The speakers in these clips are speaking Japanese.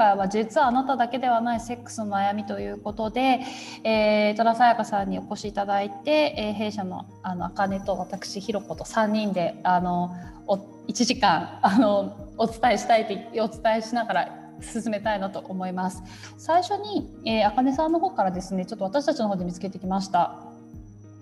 回は実はあなただけではないセックスの悩みということで、えー、戸田沙耶香さんにお越しいただいて、えー、弊社のあの茜と私ひろこと3人であのお1時間 あのお伝えしたいとお伝えしながら進めたいなと思います。最初に、えー、茜さんの方からですねちょっと私たちの方で見つけてきました。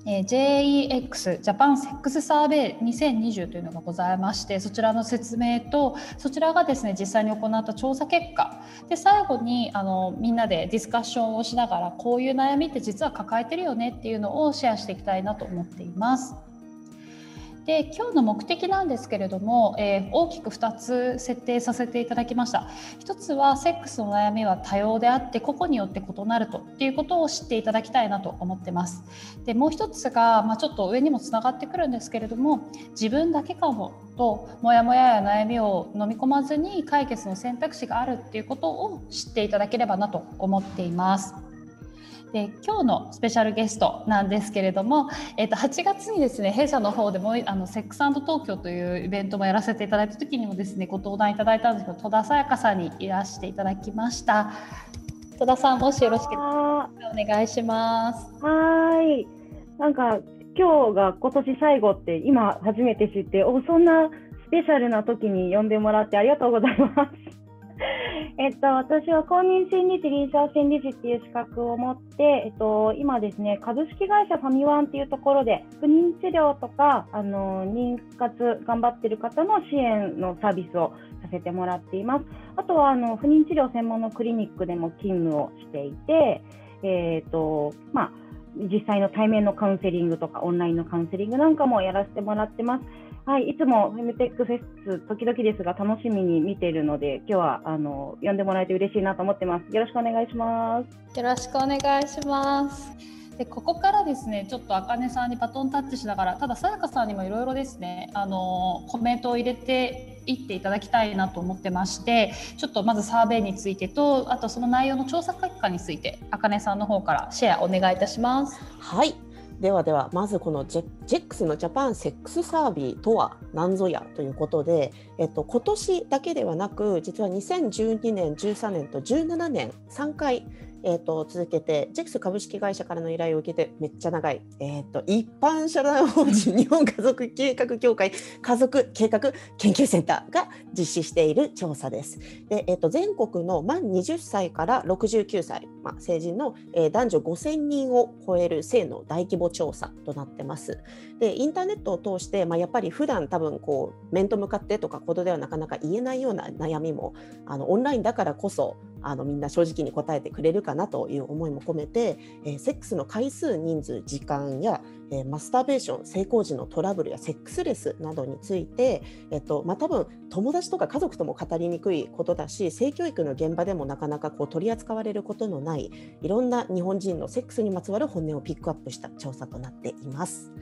えー、JEX ジャパンセックスサーベイ2020というのがございましてそちらの説明とそちらがですね実際に行った調査結果で最後にあのみんなでディスカッションをしながらこういう悩みって実は抱えてるよねっていうのをシェアしていきたいなと思っています。で今日の目的なんですけれども、えー、大きく2つ設定させていただきました。1つはセックスの悩みは多様であって個々によって異なるとっていうことを知っていただきたいなと思ってます。でもう1つが、まあ、ちょっと上にもつながってくるんですけれども自分だけかもとモヤモヤや悩みを飲み込まずに解決の選択肢があるっていうことを知っていただければなと思っています。で今日のスペシャルゲストなんですけれども、えー、と8月にですね弊社の方でもあのセックス東京というイベントもやらせていただいた時にもですねご登壇いただいたんですけど戸田沙耶香さんにいらしていただきました。戸田さんもしよろしければお願いします。はい。なんか今日が今年最後って今初めて知っておそんなスペシャルな時に呼んでもらってありがとうございます。えっと、私は公認心理師、臨床心理師っていう資格を持って、えっと、今ですね、株式会社ファミワンっていうところで、不妊治療とか、あの、妊活頑張ってる方の支援のサービスをさせてもらっています。あとは、あの、不妊治療専門のクリニックでも勤務をしていて、えっと、まあ、実際の対面のカウンセリングとかオンラインのカウンセリングなんかもやらせてもらってます。はい、いつもフェムテックフェス時々ですが楽しみに見ているので今日はあの呼んでもらえて嬉しいなと思ってます。よろしくお願いします。よろしくお願いします。でここからですねちょっとあかねさんにバトンタッチしながらたださやかさんにもいろいろですねあのコメントを入れていっていただきたいなと思ってましてちょっとまずサーベイについてとあとその内容の調査結果についてあかねさんの方からシェアお願いいたします。はいではではまずこのジェジェックスのジャパンセックスサービーとは何ぞやということで、えっと、今年だけではなく実は2012年13年と17年3回えーと、続けて JEX 株式会社からの依頼を受けてめっちゃ長い、えーと、一般社団法人日本家族計画協会家族計画研究センターが実施している調査です。でえーと、全国の満20歳から69歳、まあ、成人の、えー、男女5000人を超える性の大規模調査となってます。でインターネットを通して、まあ、やっぱり普段多分こう面と向かってとかことではなかなか言えないような悩みもあのオンラインだからこそあのみんな正直に答えてくれるかなという思いも込めて、えー、セックスの回数人数時間や、えー、マスターベーション性交時のトラブルやセックスレスなどについて、えっとまあ、多分友達とか家族とも語りにくいことだし性教育の現場でもなかなかこう取り扱われることのないいろんな日本人のセックスにまつわる本音をピックアップした調査となっています。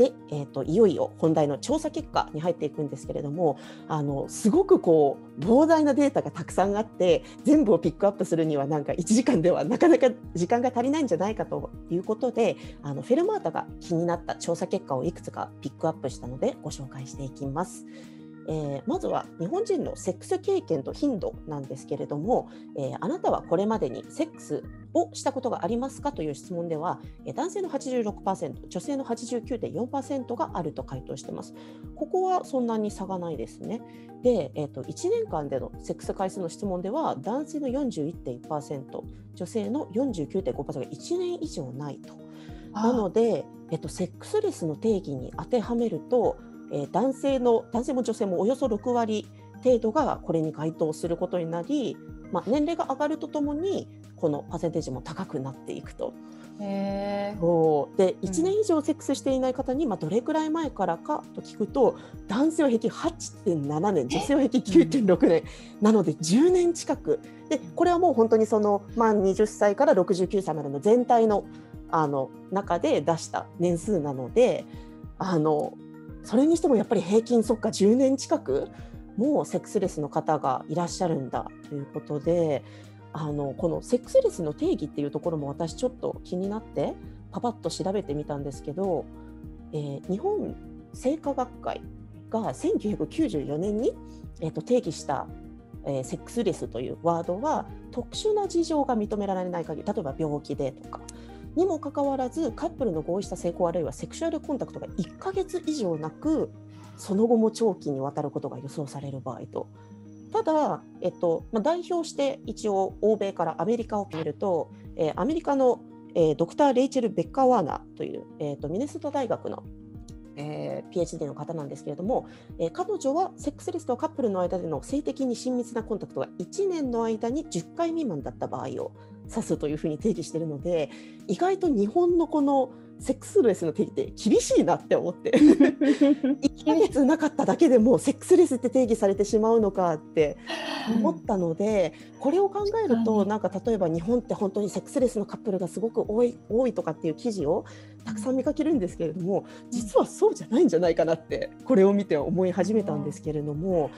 で、えーと、いよいよ本題の調査結果に入っていくんですけれどもあのすごくこう膨大なデータがたくさんあって全部をピックアップするにはなんか1時間ではなかなか時間が足りないんじゃないかということであのフェルマータが気になった調査結果をいくつかピックアップしたのでご紹介していきます。えー、まずは日本人のセックス経験と頻度なんですけれども、えー、あなたはこれまでにセックスをしたことがありますかという質問では、えー、男性の86%女性の89.4%があると回答してます。ここはそんなに差がないですね。で、えーと、1年間でのセックス回数の質問では男性の41.1%女性の49.5%が1年以上ないと。なので、えっと、セックスレスの定義に当てはめるとえー、男性の男性も女性もおよそ6割程度がこれに該当することになり、まあ、年齢が上がるとともにこのパーセンテージも高くなっていくと。へそう。で1年以上セックスしていない方に、まあ、どれくらい前からかと聞くと男性は平均8.7年女性は平均9.6年。なので10年近く。でこれはもう本当にその満20歳から69歳までの全体のあの中で出した年数なのであのそれにしてもやっぱり平均そっか10年近くもうセックスレスの方がいらっしゃるんだということであのこのセックスレスの定義っていうところも私ちょっと気になってパパッと調べてみたんですけど、えー、日本性科学会が1994年に、えー、と定義したえー、セックスレスというワードは特殊な事情が認められない限り例えば病気でとかにもかかわらずカップルの合意した成功あるいはセクシュアルコンタクトが1ヶ月以上なくその後も長期にわたることが予想される場合と。ただ、えっとまあ、代表して一応欧米からアメリカを見ると、えー、アメリカの、えー、ドクター・レイチェル・ベッカー・ワーナーという、えーと、ミネソタ大学のえー、PhD の方なんですけれども、えー、彼女はセックスレスとカップルの間での性的に親密なコンタクトが1年の間に10回未満だった場合を指すというふうに定義しているので意外と日本のこのセックスレスの定義って厳しいなって思って 1ヶ月なかっただけでもセックスレスって定義されてしまうのかって思ったので、これを考えるとなんか例えば日本って本当にセックスレスのカップルがすごく多い多いとかっていう記事をたくさん見かけるんですけれども実はそうじゃないんじゃないかなってこれを見て思い始めたんですけれども。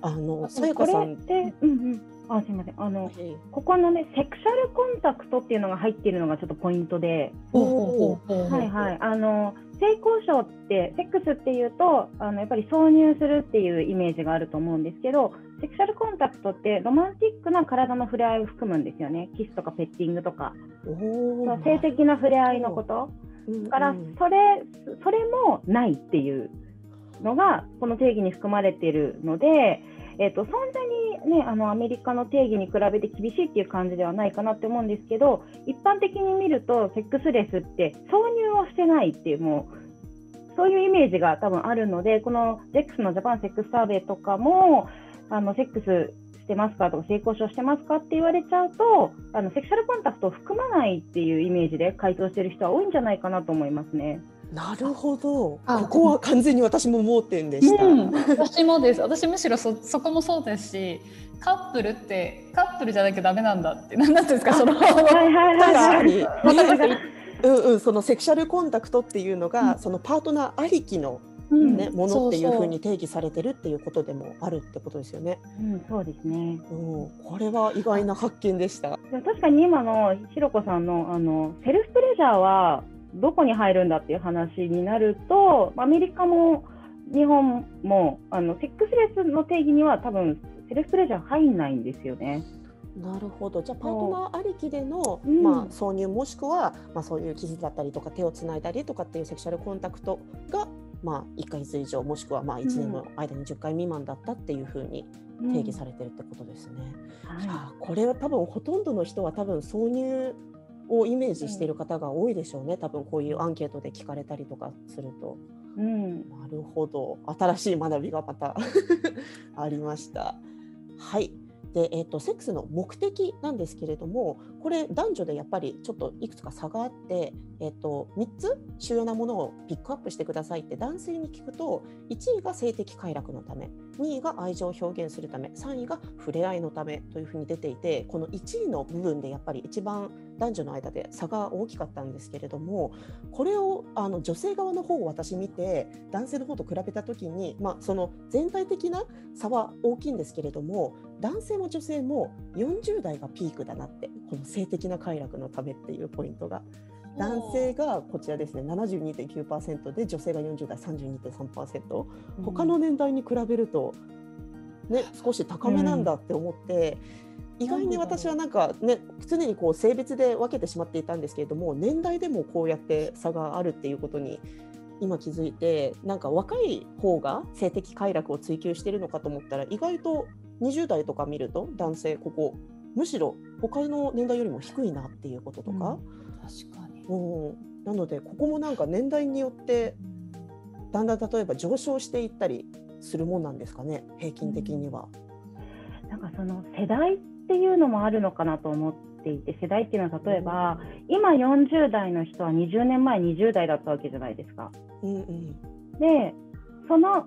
あのさやかさん。うんうんあすみません。あの、ここのねセクシャルコンタクトっていうのが入っているのがちょっとポイントで、はいはい。あの性交渉ってセックスっていうとあのやっぱり挿入するっていうイメージがあると思うんですけどセクシャルコンタクトってロマンティックな体の触れ合いを含むんですよね。キスとかペッティングとか。性的な触れ合いのこと。だからそれそれもないっていうのがこの定義に含まれているので、えーと、そんなに、ね、あのアメリカの定義に比べて厳しいっていう感じではないかなって思うんですけど一般的に見るとセックスレスって挿入をしてないっていうもうそういうイメージが多分あるのでこの JEX のジャパンセックスサーベイとかもあのセックスしてますかとか性交渉してますかって言われちゃうとあのセクシャルコンタクトを含まないっていうイメージで回答してる人は多いんじゃないかなと思いますね。なるほど。ここは完全に私も盲点でした。うん、私もです。私むしろそそこもそうですし、カップルってカップルじゃなきゃダメなんだって、なんなんですかその。はいはいはいはい。うんうん、そのセクシャルコンタクトっていうのが、うん、そのパートナーありきのね、うん、ものっていうふうに定義されてるっていうことでもあるってことですよね。うん、そうですね。うん、これは意外な発見でした。確かに今のひろこさんのあのセルフプレジャーはどこに入るんだっていう話になるとアメリカも日本もあのセックスレスの定義には多分セルフプレジャー入んないんですよね。なるほど。じゃあパートナーありきでの、うん、まあ、挿入もしくは、まあ、そういう傷だったりとか手をつないだりとかっていうセクシャルコンタクトが、まあ、1か月以上もしくはまあ1年の間に10回未満だったっていうふうに定義されてるってことですね。うん、これは多分ほとんどの人は多分挿入をイメージしている方が多いでしょうね、多分こういうアンケートで聞かれたりとかすると。うん、なるほど。新しい学びがまた ありました。はいで、えーと、セックスの目的なんですけれどもこれ男女でやっぱりちょっといくつか差があって、えーと、3つ主要なものをピックアップしてくださいって男性に聞くと1位が性的快楽のため2位が愛情を表現するため3位が触れ合いのためというふうに出ていてこの1位の部分でやっぱり一番男女の間で差が大きかったんですけれどもこれをあの女性側の方を私見て男性の方と比べた時に、まあ、その全体的な差は大きいんですけれども男性も女性も40代がピークだなってこの性的な快楽のためっていうポイントが。男性がこちらですね72.9%で女性が40代32.3%他の年代に比べると、ね、少し高めなんだって思って、意外に私はなんかね常にこう性別で分けてしまっていたんですけれども年代でもこうやって差があるっていうことに今気づいてなんか若い方が性的快楽を追求してるのかと思ったら意外と20代とか見ると男性ここむしろ他の年代よりも低いなっていうこととか、うん、確かに、うん、なのでここもなんか年代によってだんだん例えば上昇していったりするもんなんですかね平均的には。なんかその世代っていうのもあるのかなと思っていて世代っていうのは例えば、今40代の人は20年前20代だったわけじゃないですか。うんうん、でその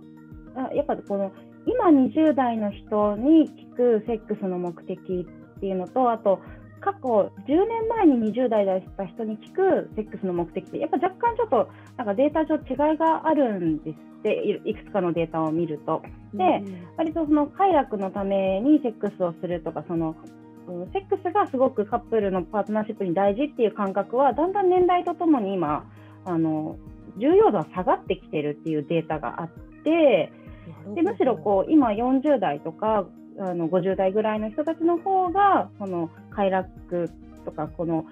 やっぱこの今20代の人に聞くセックスの目的っていうのとあと過去10年前に20代だった人に聞くセックスの目的ってやっぱ若干ちょっとなんかデータ上違いがあるんですっていくつかのデータを見ると。で、割とその快楽のためにセックスをするとかそのセックスがすごくカップルのパートナーシップに大事っていう感覚はだんだん年代とともに今あの重要度は下がってきてるっていうデータがあってでむしろこう今40代とかあの50代ぐらいの人たちの方がその快楽とかこの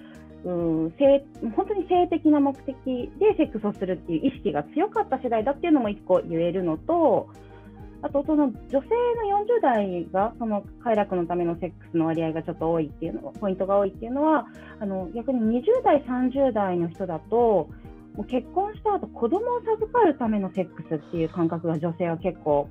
うん性本当に性的な目的でセックスをするっていう意識が強かった世代だっていうのも一個言えるのとあとその女性の40代がその快楽のためのセックスの割合がちょっと多いっていうのポイントが多いっていうのはあの逆に20代30代の人だともう結婚した後子供を授かるためのセックスっていう感覚が女性は結構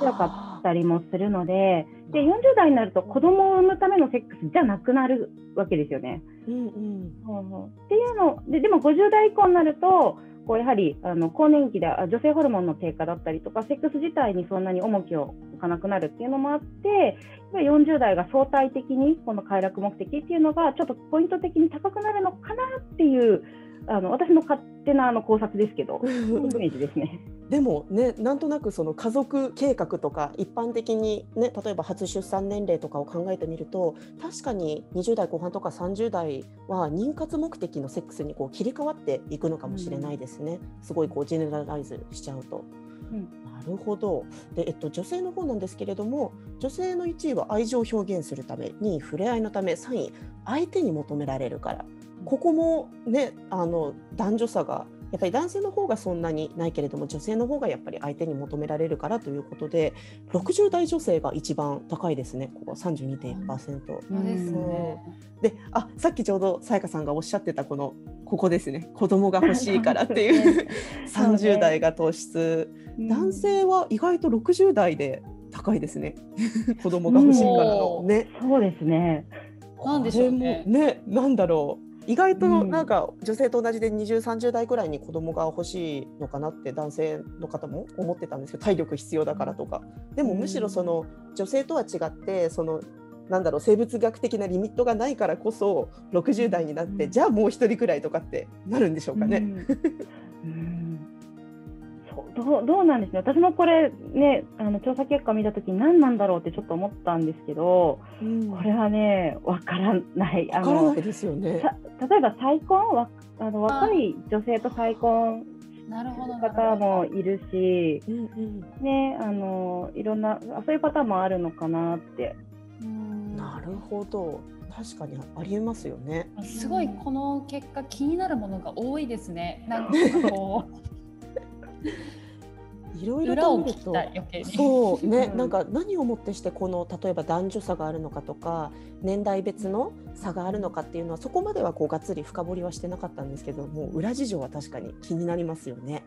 強かったりもするのでで40代になると子供を産むためのセックスじゃなくなるわけですよね。うんうん。っていうのででも50代以降になるとこうやはりあの更年期で女性ホルモンの低下だったりとかセックス自体にそんなに重きを置かなくなるっていうのもあって40代が相対的にこの快楽目的っていうのがちょっとポイント的に高くなるのかなっていうあの私の勝手なあの考察ですけど、イメージですね。でもねなんとなくその家族計画とか一般的にね例えば初出産年齢とかを考えてみると確かに20代後半とか30代は妊活目的のセックスにこう切り替わっていくのかもしれないですね、うん、すごいこうジェネラライズしちゃうと。うん、なるほど。で、えっと、女性の方なんですけれども女性の1位は愛情を表現するため2位触れ合いのため3位相手に求められるからここもねあの男女差がやっぱり男性の方がそんなにないけれども女性の方がやっぱり相手に求められるからということで60代女性が一番高いですねここ32.1%。そうですね、であさっきちょうどさやかさんがおっしゃってたこのここですね。子供が欲しいからっていう 30代が突出、男性は意外と60代で高いですね。子供が欲しいからの。ね。そうですね。なんでしょうね。ねなんだろう意外となんか女性と同じで2030代くらいに子供が欲しいのかなって男性の方も思ってたんですけど体力必要だからとか。でもむしろその女性とは違ってそのなんだろう生物学的なリミットがないからこそ60代になって、じゃあもう一人くらいとかってなるんでしょうかね。うん どうどうなんですね、私もこれね、あの調査結果見たときに何なんだろうってちょっと思ったんですけど、うん、これはね、わからない。わからないですよね。例えば再婚？わあの若い女性と再婚なるほど方もいるし、うんうん、ね、あのいろんなそういうパターンもあるのかなって。なるほど。確かにありえますよね。すごいこの結果気になるものが多いですね。なんかこう いろいろと見るとそうね、うん、なんか何をもってしてこの例えば男女差があるのかとか年代別の差があるのかっていうのはそこまではこうがっつり深掘りはしてなかったんですけども裏事情は確かに気になりますよね。